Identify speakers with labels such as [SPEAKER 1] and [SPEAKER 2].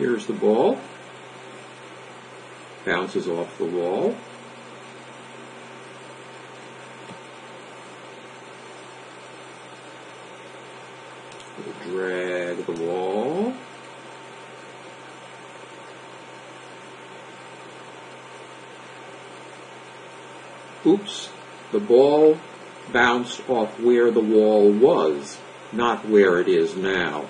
[SPEAKER 1] Here's the ball. Bounces off the wall. Drag the wall. Oops, the ball bounced off where the wall was, not where it is now.